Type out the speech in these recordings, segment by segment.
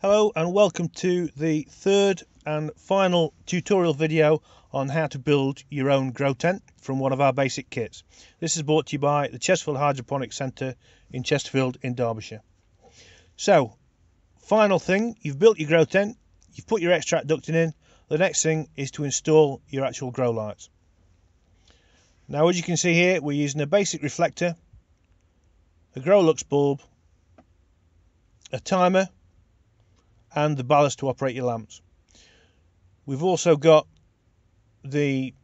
Hello and welcome to the third and final tutorial video on how to build your own grow tent from one of our basic kits. This is brought to you by the Chesterfield Hydroponic Centre in Chesterfield in Derbyshire. So, final thing, you've built your grow tent, you've put your extract ducting in, the next thing is to install your actual grow lights. Now as you can see here, we're using a basic reflector, a Growlux bulb, a timer, and the ballast to operate your lamps. We've also got the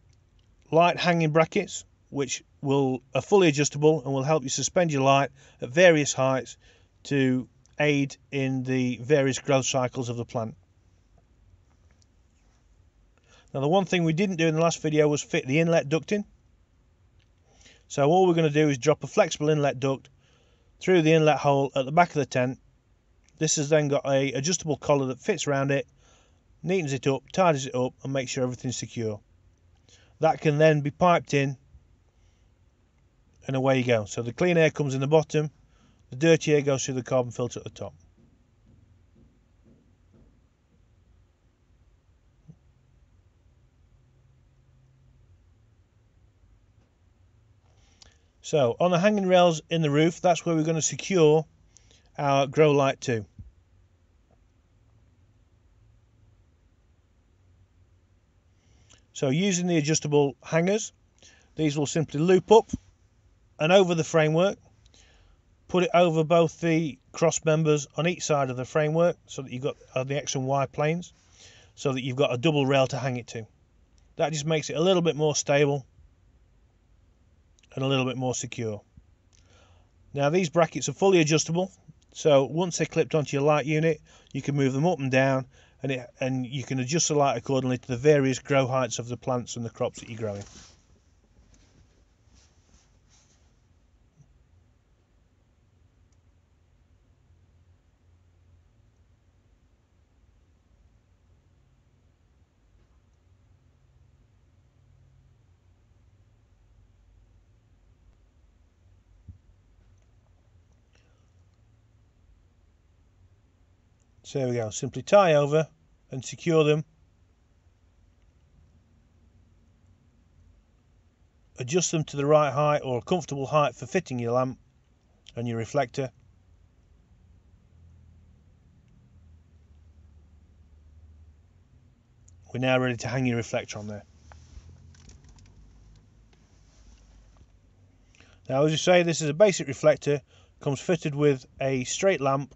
light hanging brackets which will are fully adjustable and will help you suspend your light at various heights to aid in the various growth cycles of the plant. Now the one thing we didn't do in the last video was fit the inlet ducting. So all we're going to do is drop a flexible inlet duct through the inlet hole at the back of the tent this has then got a adjustable collar that fits around it, neatens it up, tidies it up and makes sure everything's secure. That can then be piped in and away you go. So the clean air comes in the bottom, the dirty air goes through the carbon filter at the top. So on the hanging rails in the roof, that's where we're going to secure our grow light to. So using the adjustable hangers, these will simply loop up and over the framework, put it over both the cross members on each side of the framework so that you've got uh, the X and Y planes, so that you've got a double rail to hang it to. That just makes it a little bit more stable and a little bit more secure. Now these brackets are fully adjustable, so once they're clipped onto your light unit, you can move them up and down and, it, and you can adjust the light accordingly to the various grow heights of the plants and the crops that you're growing. So there we go, simply tie over and secure them. Adjust them to the right height or a comfortable height for fitting your lamp and your reflector. We're now ready to hang your reflector on there. Now as you say this is a basic reflector, comes fitted with a straight lamp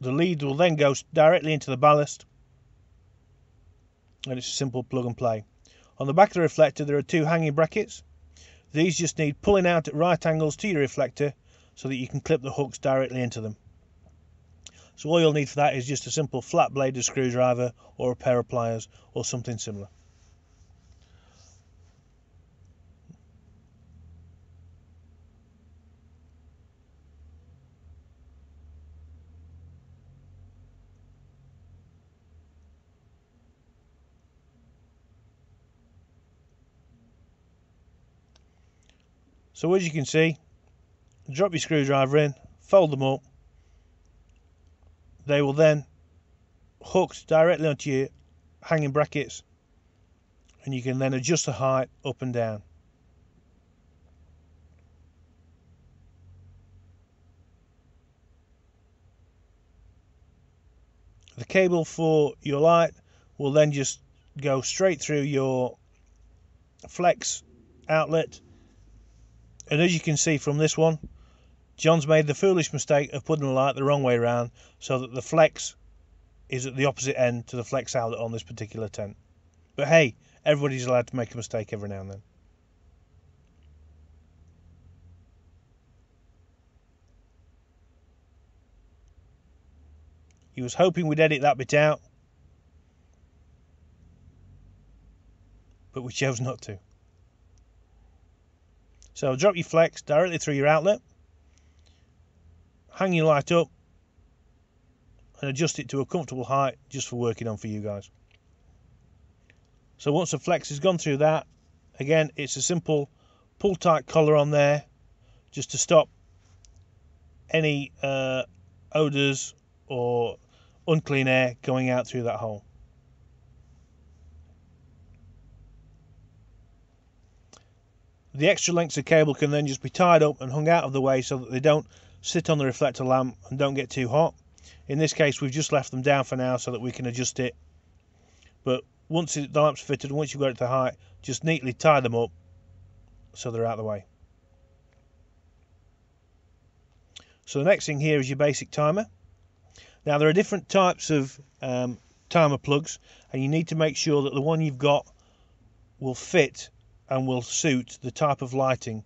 the lead will then go directly into the ballast and it's a simple plug and play. On the back of the reflector there are two hanging brackets. These just need pulling out at right angles to your reflector so that you can clip the hooks directly into them. So all you'll need for that is just a simple flat bladed screwdriver or a pair of pliers or something similar. So as you can see, drop your screwdriver in, fold them up. They will then hook directly onto your hanging brackets and you can then adjust the height up and down. The cable for your light will then just go straight through your flex outlet and as you can see from this one, John's made the foolish mistake of putting the light the wrong way around so that the flex is at the opposite end to the flex outlet on this particular tent. But hey, everybody's allowed to make a mistake every now and then. He was hoping we'd edit that bit out, but we chose not to. So drop your flex directly through your outlet, hang your light up, and adjust it to a comfortable height just for working on for you guys. So once the flex has gone through that, again, it's a simple pull tight collar on there just to stop any uh, odors or unclean air going out through that hole. The extra lengths of cable can then just be tied up and hung out of the way so that they don't sit on the reflector lamp and don't get too hot. In this case we've just left them down for now so that we can adjust it. But once the lamp's fitted, once you've got it to height, just neatly tie them up so they're out of the way. So the next thing here is your basic timer. Now there are different types of um, timer plugs and you need to make sure that the one you've got will fit and will suit the type of lighting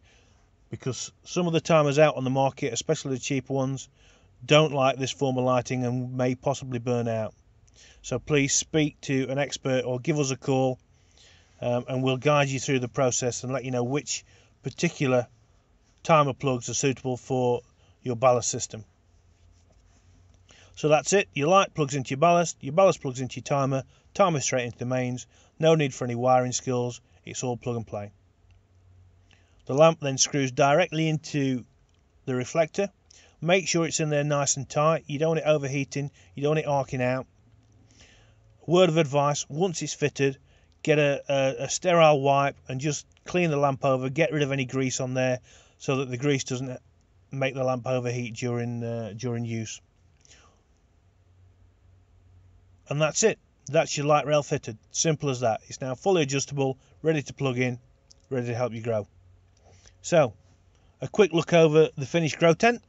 because some of the timers out on the market, especially the cheaper ones, don't like this form of lighting and may possibly burn out. So please speak to an expert or give us a call um, and we'll guide you through the process and let you know which particular timer plugs are suitable for your ballast system. So that's it. Your light plugs into your ballast, your ballast plugs into your timer, timer straight into the mains. No need for any wiring skills. It's all plug and play. The lamp then screws directly into the reflector. Make sure it's in there nice and tight. You don't want it overheating. You don't want it arcing out. Word of advice, once it's fitted, get a, a, a sterile wipe and just clean the lamp over. Get rid of any grease on there so that the grease doesn't make the lamp overheat during uh, during use. And that's it. That's your light rail fitted. Simple as that. It's now fully adjustable, ready to plug in, ready to help you grow. So, a quick look over the finished grow tent.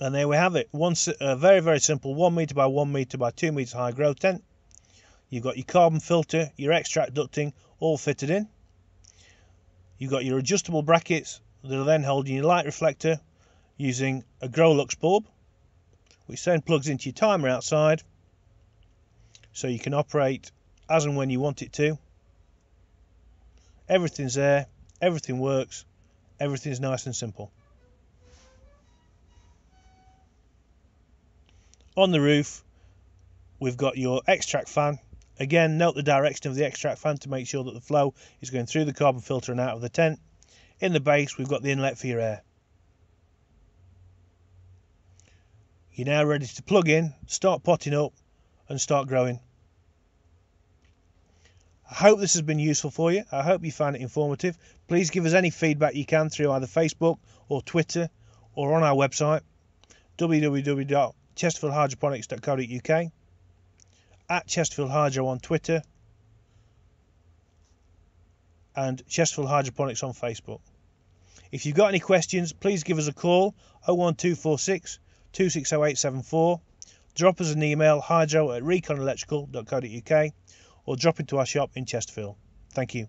And there we have it. One uh, very, very simple 1 metre by 1 metre by 2 metre high grow tent. You've got your carbon filter, your extract ducting all fitted in. You've got your adjustable brackets that are then holding your light reflector using a Growlux bulb, which then plugs into your timer outside so you can operate as and when you want it to. Everything's there, everything works, everything's nice and simple. On the roof, we've got your extract fan Again, note the direction of the extract fan to make sure that the flow is going through the carbon filter and out of the tent. In the base, we've got the inlet for your air. You're now ready to plug in, start potting up and start growing. I hope this has been useful for you. I hope you found it informative. Please give us any feedback you can through either Facebook or Twitter or on our website www.chesterfieldhydroponics.co.uk at Chesterfield Hydro on Twitter and Chesterfield Hydroponics on Facebook. If you've got any questions, please give us a call 01246 260874. Drop us an email hydro at reconelectrical.co.uk or drop into our shop in Chesterfield. Thank you.